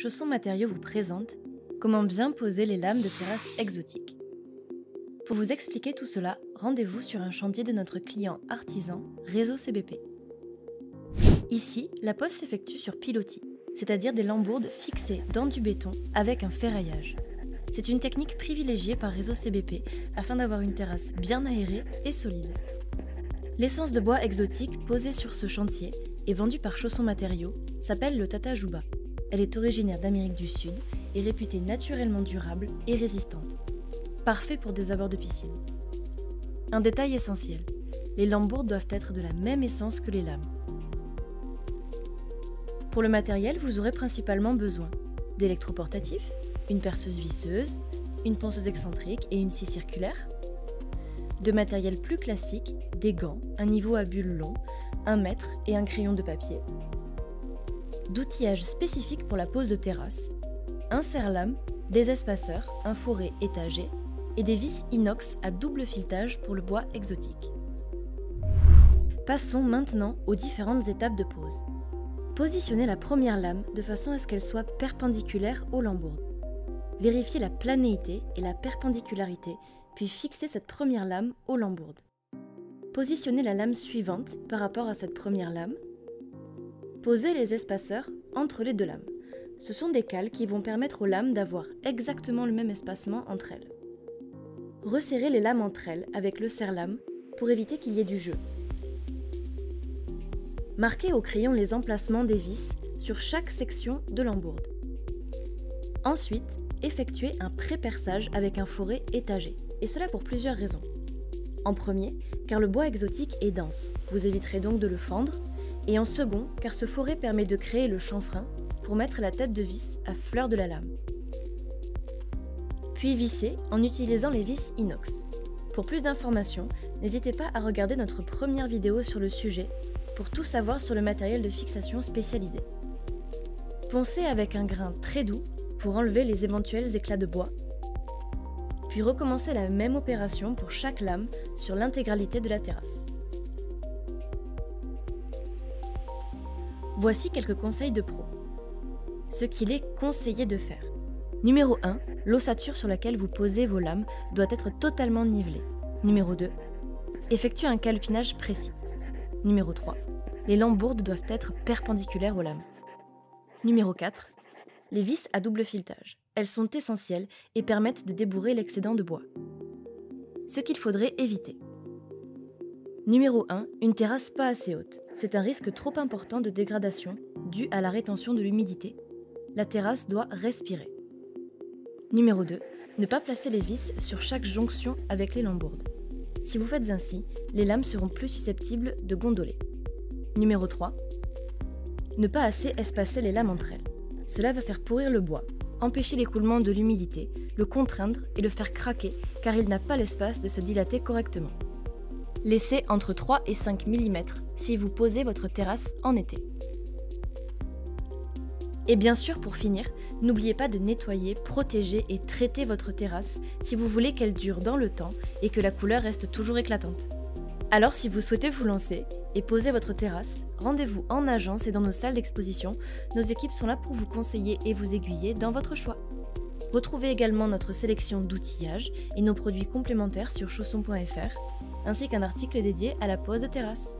Chaussons Matériaux vous présente comment bien poser les lames de terrasse exotiques. Pour vous expliquer tout cela, rendez-vous sur un chantier de notre client artisan Réseau CBP. Ici, la pose s'effectue sur pilotis, c'est-à-dire des lambourdes fixées dans du béton avec un ferraillage. C'est une technique privilégiée par Réseau CBP afin d'avoir une terrasse bien aérée et solide. L'essence de bois exotique posée sur ce chantier et vendue par Chausson Matériaux s'appelle le Tata Juba. Elle est originaire d'Amérique du Sud et réputée naturellement durable et résistante. Parfait pour des abords de piscine. Un détail essentiel, les lambourdes doivent être de la même essence que les lames. Pour le matériel, vous aurez principalement besoin d'électroportatifs, une perceuse visseuse, une ponceuse excentrique et une scie circulaire, de matériel plus classique, des gants, un niveau à bulles long, un mètre et un crayon de papier, d'outillage spécifique pour la pose de terrasse, un serre-lame, des espaceurs, un fourré étagé et des vis inox à double filetage pour le bois exotique. Passons maintenant aux différentes étapes de pose. Positionnez la première lame de façon à ce qu'elle soit perpendiculaire au lambourd. Vérifiez la planéité et la perpendicularité, puis fixez cette première lame au lambourde. Positionnez la lame suivante par rapport à cette première lame Posez les espaceurs entre les deux lames. Ce sont des cales qui vont permettre aux lames d'avoir exactement le même espacement entre elles. Resserrez les lames entre elles avec le serre-lame pour éviter qu'il y ait du jeu. Marquez au crayon les emplacements des vis sur chaque section de l'embourde. Ensuite, effectuez un pré-perçage avec un forêt étagé, et cela pour plusieurs raisons. En premier, car le bois exotique est dense, vous éviterez donc de le fendre et en second car ce forêt permet de créer le chanfrein pour mettre la tête de vis à fleur de la lame. Puis visser en utilisant les vis inox. Pour plus d'informations, n'hésitez pas à regarder notre première vidéo sur le sujet pour tout savoir sur le matériel de fixation spécialisé. Poncez avec un grain très doux pour enlever les éventuels éclats de bois. Puis recommencez la même opération pour chaque lame sur l'intégralité de la terrasse. Voici quelques conseils de pro. Ce qu'il est conseillé de faire. Numéro 1, l'ossature sur laquelle vous posez vos lames doit être totalement nivelée. Numéro 2, effectuez un calpinage précis. Numéro 3, les lambourdes doivent être perpendiculaires aux lames. Numéro 4, les vis à double filetage. Elles sont essentielles et permettent de débourrer l'excédent de bois. Ce qu'il faudrait éviter. Numéro 1, une terrasse pas assez haute. C'est un risque trop important de dégradation dû à la rétention de l'humidité. La terrasse doit respirer. Numéro 2, ne pas placer les vis sur chaque jonction avec les lambourdes. Si vous faites ainsi, les lames seront plus susceptibles de gondoler. Numéro 3, ne pas assez espacer les lames entre elles. Cela va faire pourrir le bois, empêcher l'écoulement de l'humidité, le contraindre et le faire craquer car il n'a pas l'espace de se dilater correctement. Laissez entre 3 et 5 mm si vous posez votre terrasse en été. Et bien sûr, pour finir, n'oubliez pas de nettoyer, protéger et traiter votre terrasse si vous voulez qu'elle dure dans le temps et que la couleur reste toujours éclatante. Alors si vous souhaitez vous lancer et poser votre terrasse, rendez-vous en agence et dans nos salles d'exposition. Nos équipes sont là pour vous conseiller et vous aiguiller dans votre choix. Retrouvez également notre sélection d'outillage et nos produits complémentaires sur chausson.fr ainsi qu'un article dédié à la pose de terrasse.